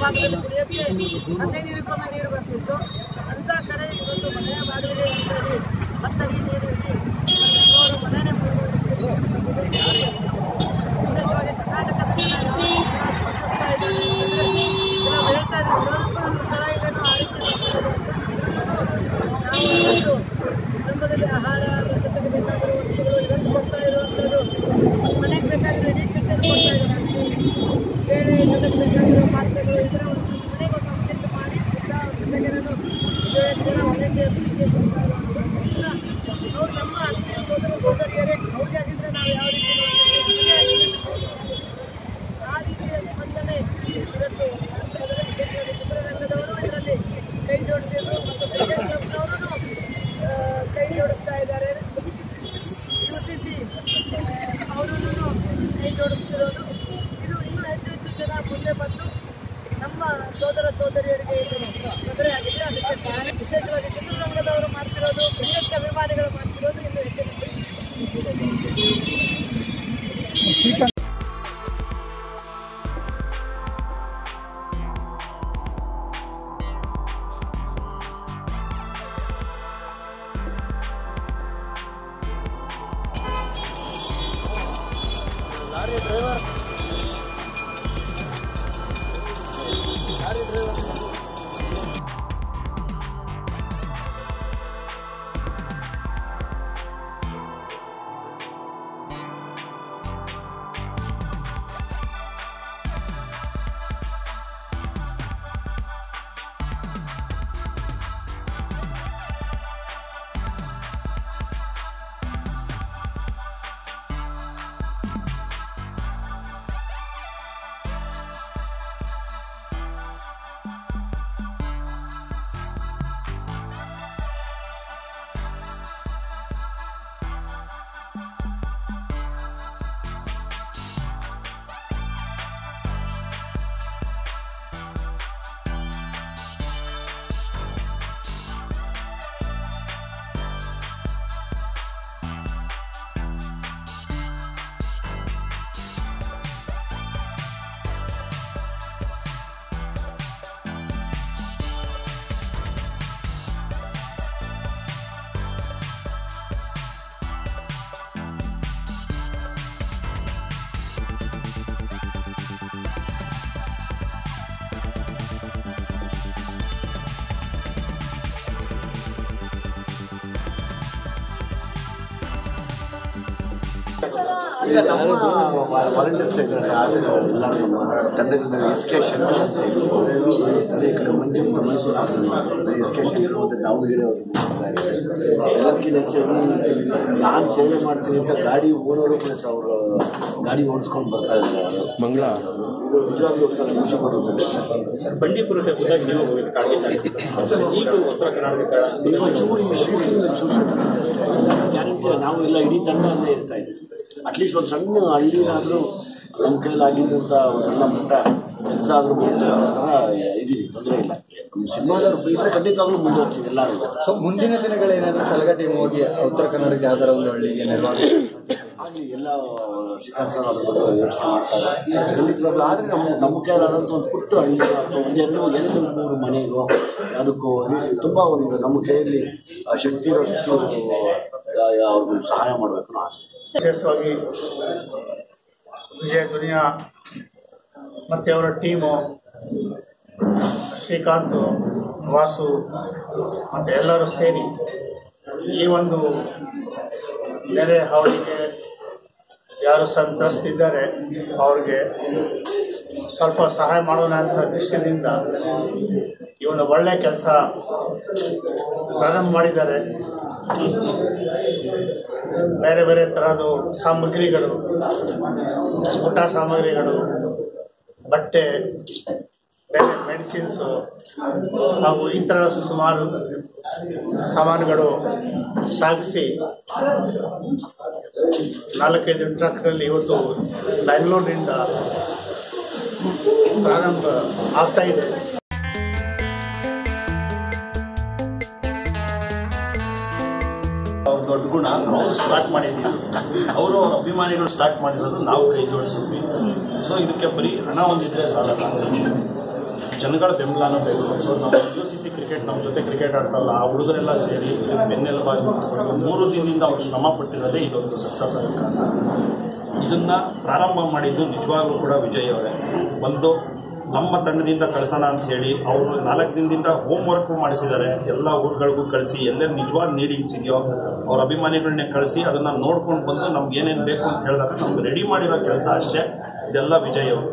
ಭಾಗದಲ್ಲಿ ಕುಡಿಯೋಕ್ಕೆ ಹದಿನೈದು ನೀರಿಗೊಮ್ಮೆ ನೀರು ಬರ್ತಿತ್ತು ಅಂಥ ಕಡೆ ಇವತ್ತು ಮನೆಯ ಬಾಗಿಲಿಗೆ ಅಂತೇಳಿ ಹತ್ತಡಿ ನೀರು ಇಟ್ಟು ಅವರು ಮನೆಯೇ ಮುಳುಗೋಗಿತ್ತು. ವಿಶೇಷವಾಗಿ ಕರ್ನಾಟಕದ ಜನ ಯಾವ ರೀತಿ ಸ್ಪಂದಿಸ್ತಾ ಇದ್ದಾರೆ ಅಂತಂದ್ರೆ ಕೆಲವು ಹೇಳ್ತಾ ಇದ್ರು ಸ್ವಲ್ಪ ಒಂದು ಸ್ಥಳ ಇಲ್ಲೇನೋ ಆ ರೀತಿ ನಾವು ಇವತ್ತು ಕುಟುಂಬದಲ್ಲಿ ಆಹಾರ ವಾಲಂಟಿಯರ್ಸ್ ಇದ್ದಾರೆ ಆಶಾ ಎಲ್ಲ ನಮ್ಮ ತಂಡದಿಂದ ಎಸ್ ಕೆ ಶಂಕರ್ ಅಂತ ಹೇಳಿ ಅದೇ ಈ ಕಡೆ ಮಂಜು ಅಂತ ಮೈಸೂರು ಎಸ್ ಕೆ ಶಂಕರ್ ಮತ್ತು ದಾವಣಗೆರೆ ಅವರು ಎಲ್ಲದಕ್ಕಿಂತ ಹೆಚ್ಚಾಗಿ ನಾನು ಸೇವೆ ಮಾಡ್ತೀನಿ ಸರ್ ಗಾಡಿ ಓನರು ಪ್ಲಸ್ ಅವರು ಗಾಡಿ ಓಡಿಸ್ಕೊಂಡು ಬರ್ತಾ ಇದ್ದಾರೆ ಮಂಗಳ ಇದು ನಿಜವಾಗ್ಲೂ ಖುಷಿ ಪಡುತ್ತದೆ ಸರ್ ಬಂಡೀಪುರಕ್ಕೆ ಖುದ್ದಾಗಿ ನೀವು ಈಗ ಉತ್ತರ ಕರ್ನಾಟಕ ಈಗ ಒಂಚೂರು ಈ ಶೂಟಿಂಗ್ ಚೂರು ಗ್ಯಾರಂಟಿ ನಾವು ಇಲ್ಲ ಇಡೀ ತಂಡ ಅಲ್ಲೇ ಇರ್ತಾ ಇದ್ವಿ ಅಟ್ಲೀಸ್ಟ್ ಒಂದು ಸಣ್ಣ ಹಳ್ಳಿನಾದರೂ ನಮ್ಮ ಕೈಲಾಗಿದ್ದಂಥ ಒಂದು ಸಣ್ಣ ಪುಟ್ಟ ಕೆಲಸ ಆದರೂ ಇದೀವಿ ತೊಂದರೆ ಇಲ್ಲ. ನಮ್ಮ ಸಿನಿಮಾದವ್ರು ಫ್ರೀ ಇದ್ರೆ ಖಂಡಿತವಾಗ್ಲೂ ಮುಂದೆ ಹೋಗ್ತೀವಿ ಎಲ್ಲರೂ. ಸೊ ಮುಂದಿನ ದಿನಗಳೇನಾದರೂ ಸಲಗ ಟೀಮ್ ಹೋಗಿ ಉತ್ತರ ಕನ್ನಡಕ್ಕೆ ಯಾವ್ದಾರ ಒಂದು ಹಳ್ಳಿಗೆ ನೆರವಾಗಿ ಆಗಲಿ ಎಲ್ಲ ಶಿಖರ್ ಸರ್ ಯೋಚನೆ ಮಾಡ್ತಾರೆ. ಖಂಡಿತವಾಗ್ಲೂ. ಆದರೆ ನಮ್ಮ ನಮ್ಮ ಕೈಲಾದಂಥ ಒಂದು ಪುಟ್ಟ ಹಳ್ಳಿ ಅಥವಾ ಒಂದೆರಡು ಎರಡು ಮೂರು ಮನೆಗೋ ಅದಕ್ಕೂ ತುಂಬ ಒಂದು ನಮ್ಮ ಕೈಯಲ್ಲಿ ಶಕ್ತಿ ಇರೋಷ್ಟು ಅವ್ರಿಗೆ ಸಹಾಯ ಮಾಡಬೇಕು ಅನ್ನೋ ಆಸೆ. ವಿಶೇಷವಾಗಿ ವಿಜಯ ದುನಿಯಾ ಮತ್ತು ಅವರ ಟೀಮು, ಶ್ರೀಕಾಂತ್, ವಾಸು ಮತ್ತು ಎಲ್ಲರೂ ಸೇರಿ ಈ ಒಂದು ನೆರೆ ಅವರಿಗೆ ಯಾರು ಸಂತಸ್ತಿದ್ದಾರೆ, ಅವ್ರಿಗೆ ಸ್ವಲ್ಪ ಸಹಾಯ ಮಾಡೋಣ ಅಂತ ದೃಷ್ಟಿಯಿಂದ ಈ ಒಂದು ಒಳ್ಳೆಯ ಕೆಲಸ ಪ್ರಾರಂಭ ಮಾಡಿದ್ದಾರೆ. ಬೇರೆ ಬೇರೆ ಥರದ್ದು ಸಾಮಗ್ರಿಗಳು, ಊಟ ಸಾಮಗ್ರಿಗಳು, ಬಟ್ಟೆ, ಬೇರೆ ಮೆಡಿಸಿನ್ಸು ಹಾಗೂ ಈ ಥರ ಸುಮಾರು ಸಾಮಾನುಗಳು ಸಾಗಿಸಿ ನಾಲ್ಕೈದು ಟ್ರಕ್ನಲ್ಲಿ ಇವತ್ತು ಬೆಂಗಳೂರಿನಿಂದ ಪ್ರಾರಂಭ ಆಗ್ತಾ ಇದೆ. ದೊಡ್ಡ ಗುಣ ನಾವು ಸ್ಟಾರ್ಟ್ ಮಾಡಿದ್ದೀವಿ ಅವರು ಅವ್ರ ಅಭಿಮಾನಿಗಳು ಸ್ಟಾರ್ಟ್ ಮಾಡಿರೋದು ನಾವು ಕೈ ಜೋಡಿಸಿದ್ವಿ. ಸೊ ಇದಕ್ಕೆ ಬರೀ ಹಣ ಒಂದಿದ್ರೆ ಸಾಲಲ್ಲ. ಜನಗಳ ಬೆಂಬಲನ ಬೇಕು. ಸೊ ನಮ್ಮ ಯು ಸಿ ಸಿ ಕ್ರಿಕೆಟ್ ನಮ್ಮ ಜೊತೆ ಕ್ರಿಕೆಟ್ ಆಡ್ತಲ್ಲ ಆ ಹುಡುಗರೆಲ್ಲ ಸೇರಿ ಬೆನ್ನೆಲುಬಾಗಿ ಮೂರು ದಿನದಿಂದ ಅವ್ರು ಶ್ರಮ ಪಟ್ಟಿರೋದೇ ಇದೊಂದು ಸಕ್ಸಸ್ ಆಗೋ ಕಾರಣ. ಇದನ್ನ ಪ್ರಾರಂಭ ಮಾಡಿದ್ದು ನಿಜವಾಗ್ಲೂ ಕೂಡ ವಿಜಯ್ ಅವರೇ. ಬಂದು ನಮ್ಮ ತಂಡದಿಂದ ಕಳಿಸೋಣ ಅಂತ ಹೇಳಿ ಅವರು ನಾಲ್ಕು ದಿನದಿಂದ ಹೋಮ್ ವರ್ಕ್ ಮಾಡಿಸಿದ್ದಾರೆ. ಎಲ್ಲ ಊರುಗಳಿಗೂ ಕಳಿಸಿ ಎಲ್ಲೆಲ್ಲಿ ನಿಜವಾದ ನೀಡಿಂಗ್ಸ್ ಇದೆಯೋ ಅವ್ರ ಅಭಿಮಾನಿಗಳನ್ನೇ ಕಳಿಸಿ ಅದನ್ನ ನೋಡ್ಕೊಂಡು ಬಂದು ನಮ್ಗೆ ಏನೇನು ಬೇಕು ಅಂತ ಹೇಳಿದಾಗ ನಮ್ಗೆ ರೆಡಿ ಮಾಡಿರೋ ಕೆಲಸ ಅಷ್ಟೇ. ಇದೆಲ್ಲ ವಿಜಯ್ ಅವರು.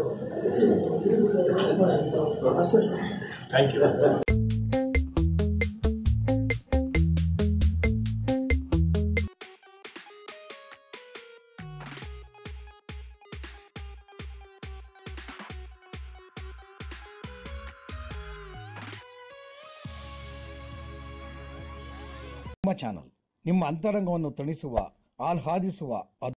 ಥ್ಯಾಂಕ್ ಯು ಚಾನಲ್ ನಿಮ್ಮ ಅಂತರಂಗವನ್ನು ತಣಿಸುವ ಆಹ್ಲಾದಿಸುವ